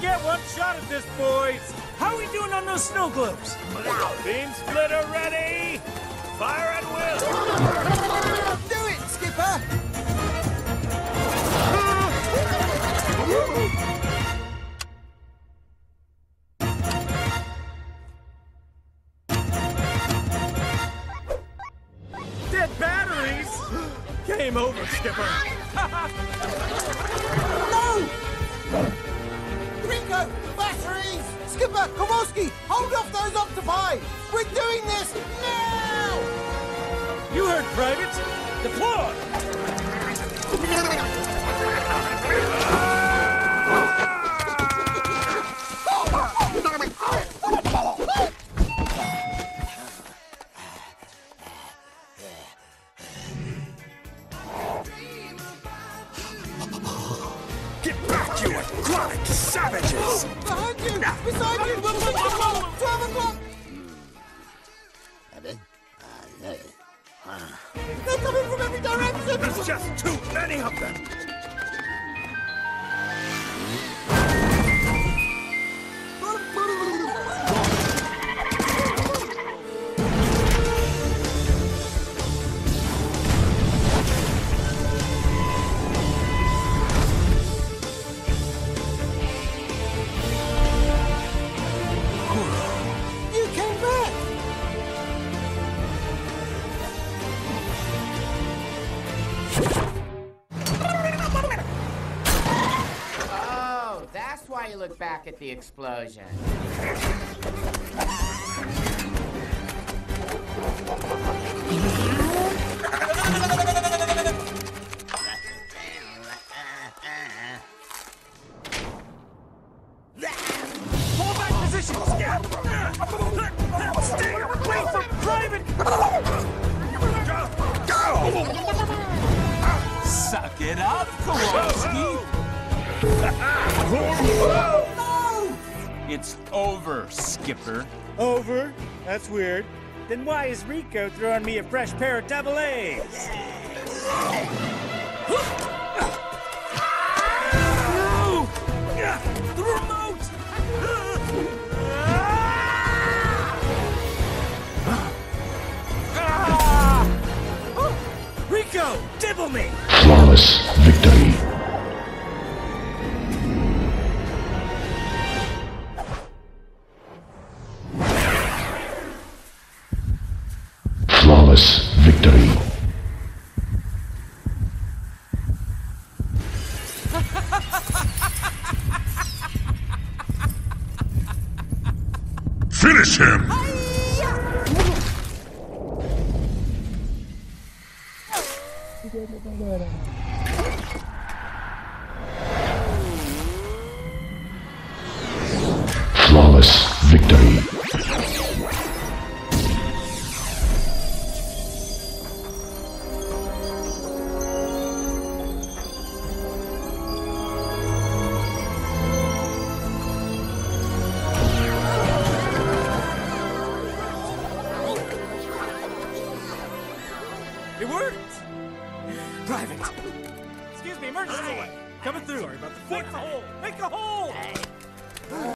get one shot at this, boys. How are we doing on those snow globes? Beam splitter ready. Fire at will. Do it, Skipper! Dead batteries. Game over, Skipper. Skipper, Kowalski, hold off those octopi! We're doing this now! You heard, Private. Deploy. you aquatic savages! Behind you! Beside you! Twelve o'clock! They're coming from every direction! There's just too many of them! Why you look back at the explosion. Position. Stay away from Private. Suck it up, Kowalski. It's over, Skipper. Over? That's weird. Then why is Rico throwing me a fresh pair of double A's? No! The remote! Rico, dibble me! Flawless victory. Finish him! Flawless victory. Private! Excuse me, emergency! Coming through! Sorry about the foot! Make a hole! Make a hole!